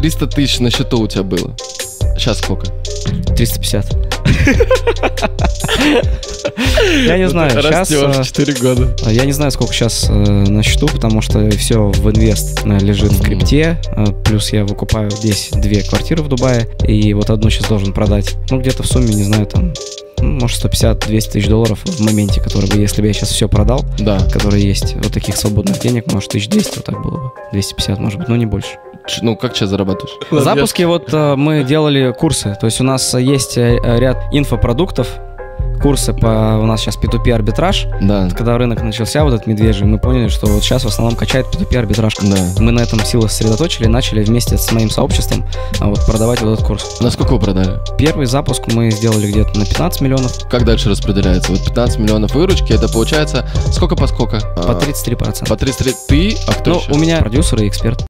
300 тысяч на счету у тебя было. Сейчас сколько? 350. Я не знаю, сейчас... Растешь 4 года. Я не знаю, сколько сейчас э, на счету, потому что все в инвест э, лежит в крипте. Э, плюс я выкупаю здесь две квартиры в Дубае. И вот одну сейчас должен продать. Ну, где-то в сумме, не знаю, там ну, может, 150-200 тысяч долларов в моменте, который бы, если бы я сейчас все продал, Да. которые есть, вот таких свободных денег, может, 1200 вот так было бы. 250, может быть, но не больше. Ну, как сейчас зарабатываешь? В запуске вот э, мы делали курсы, то есть у нас э, есть э, ряд инфопродуктов, курсы по у нас сейчас P2P арбитраж. Да. Когда рынок начался, вот этот медвежий, мы поняли, что вот сейчас в основном качает P2P арбитражка. Да. Мы на этом силы сосредоточили и начали вместе с моим сообществом а, вот, продавать вот этот курс. На сколько вы продали? Первый запуск мы сделали где-то на 15 миллионов, Как дальше распределяется? Вот 15 миллионов выручки, это получается сколько по сколько? по А, 33%. По 33. Ты? А кто ну, еще? у меня продюсер и эксперт.